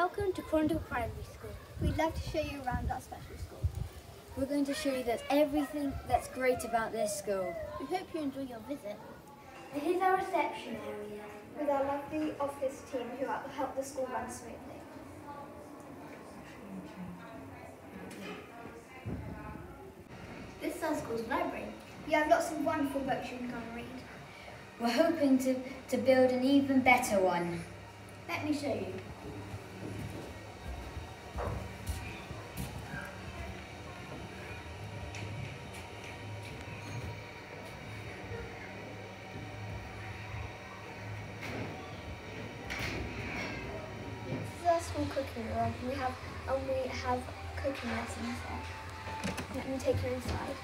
Welcome to Crondall Primary School. We'd love to show you around our special school. We're going to show you that's everything that's great about this school. We hope you enjoy your visit. This is our reception area. With our lovely office team who help the school run smoothly. This is our school's library. We have lots of wonderful books you can come and read. We're hoping to, to build an even better one. Let me show you. This is our school cooking room. We have and we have cooking lessons there. Let me take you inside.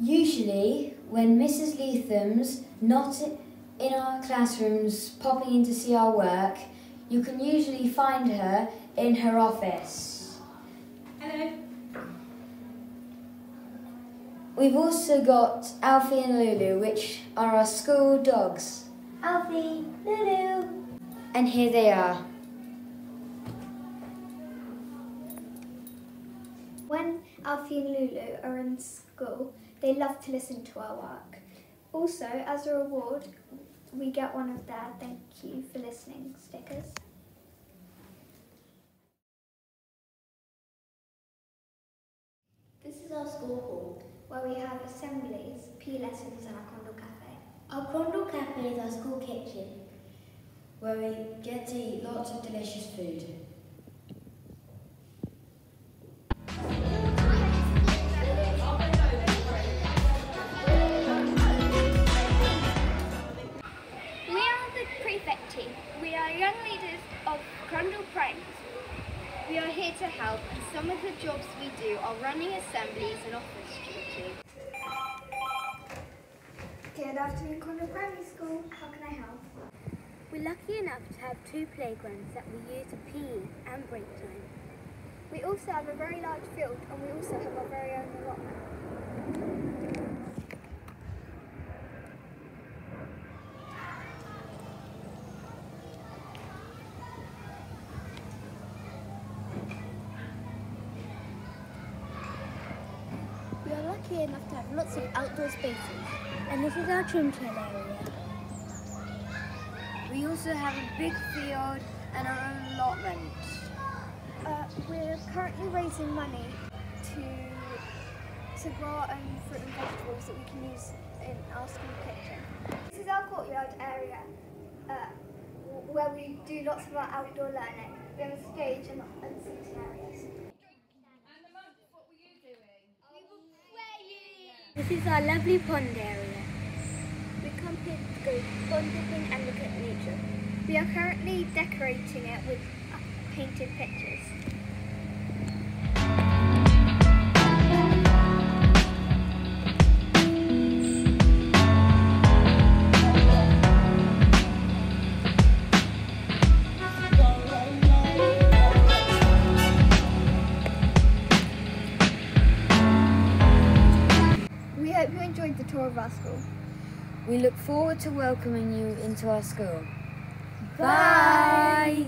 Usually, when Mrs. Letham's not in our classrooms popping in to see our work, you can usually find her in her office. Hello. We've also got Alfie and Lulu, which are our school dogs. Alfie, Lulu. And here they are. When Alfie and Lulu are in school, they love to listen to our work. Also, as a reward, we get one of their thank you for listening stickers. This is our school hall. Where we have assemblies, P lessons and our Crondall Cafe. Our Crondall Cafe is our school kitchen. where we get to eat lots of delicious food. We are the prefect team. We are young leaders of Crondall Primary We are here to help and some of the jobs we do are running assemblies and office duty. Good afternoon, Crondall Primary School. How can I help? We're lucky enough to have two playgrounds that we use for PE and break time. We also have a very large field and we also have our very own allotment. Lucky enough to have lots of outdoor spaces. And this is our trim trail area. We also have a big field and our own allotment. Uh, we're currently raising money to to grow our own fruit and vegetables that we can use in our school kitchen. This is our courtyard area uh, where we do lots of our outdoor learning. We have a stage and, and seating areas. This is our lovely pond area. We come here to go pond dipping and look at nature. We are currently decorating it with uh, painted pictures. We look forward to welcoming you into our school. Bye.